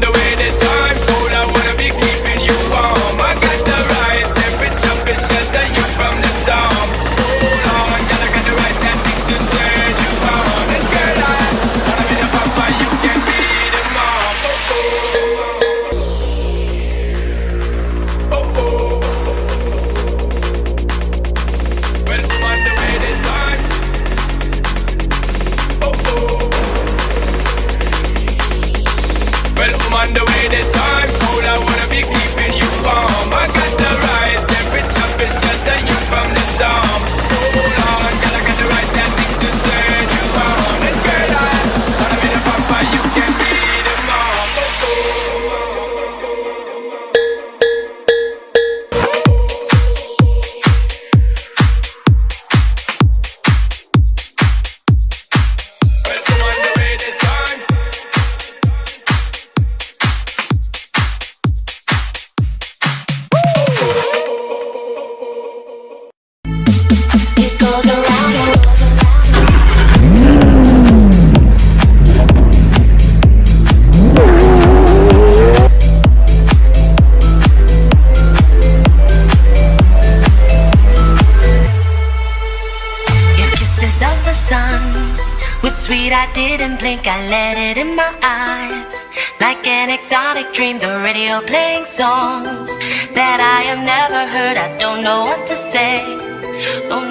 the way blink I let it in my eyes. Like an exotic dream the radio playing songs that I have never heard. I don't know what to say. Oh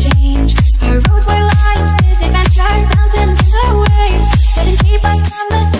change, our roads were lined with adventure. Mountains in the way, couldn't keep us from the sea.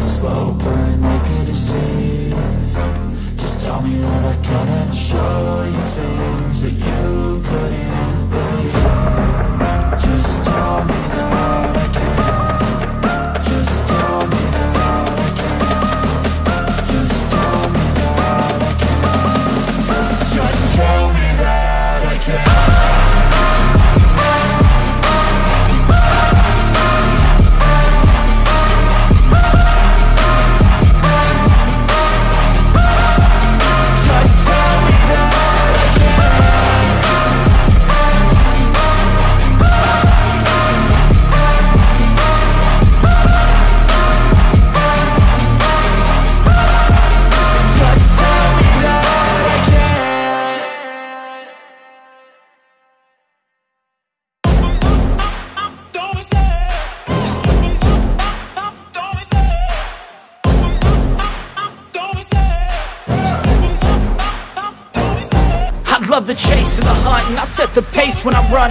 A slow burn like a disease Just tell me that I can and show you things that you couldn't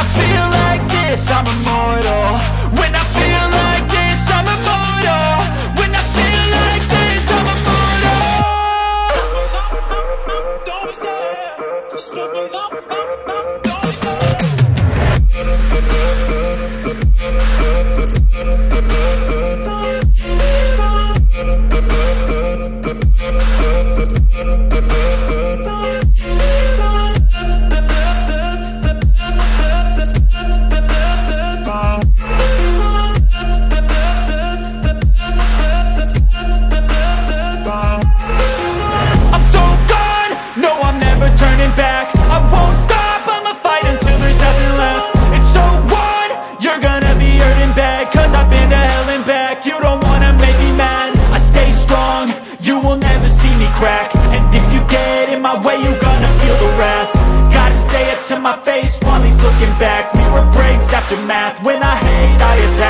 I feel like this, I'm immortal. When I feel math. When I hate, I attack.